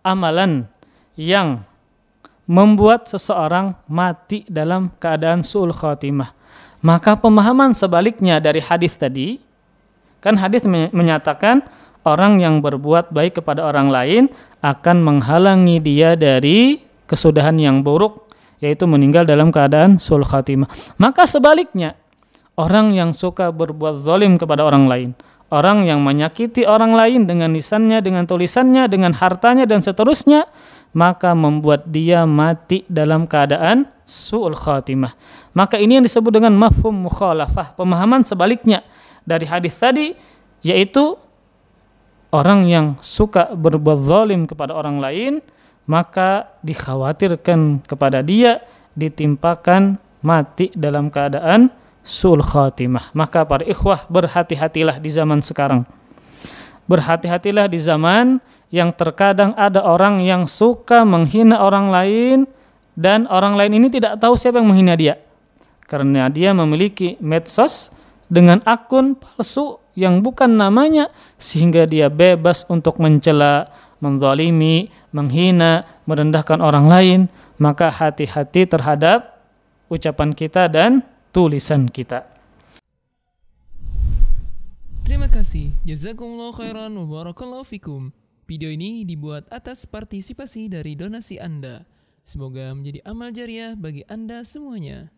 amalan yang membuat seseorang mati dalam keadaan suul khatimah. Maka pemahaman sebaliknya dari hadis tadi, kan hadis menyatakan orang yang berbuat baik kepada orang lain akan menghalangi dia dari kesudahan yang buruk, yaitu meninggal dalam keadaan suul khatimah. Maka sebaliknya, orang yang suka berbuat zalim kepada orang lain, orang yang menyakiti orang lain dengan lisannya, dengan tulisannya, dengan hartanya dan seterusnya, maka membuat dia mati dalam keadaan su'ul khatimah. Maka ini yang disebut dengan mafhum mukhalafah, pemahaman sebaliknya dari hadis tadi yaitu orang yang suka berbuat zalim kepada orang lain maka dikhawatirkan kepada dia ditimpakan mati dalam keadaan su'ul khatimah. Maka para ikhwah berhati-hatilah di zaman sekarang. Berhati-hatilah di zaman yang terkadang ada orang yang suka menghina orang lain dan orang lain ini tidak tahu siapa yang menghina dia. Karena dia memiliki medsos dengan akun palsu yang bukan namanya sehingga dia bebas untuk mencela, menzalimi, menghina, merendahkan orang lain, maka hati-hati terhadap ucapan kita dan tulisan kita. Terima kasih. Jazakumullah khairan wa barakallahu fikum. Video ini dibuat atas partisipasi dari donasi Anda. Semoga menjadi amal jariah bagi Anda semuanya.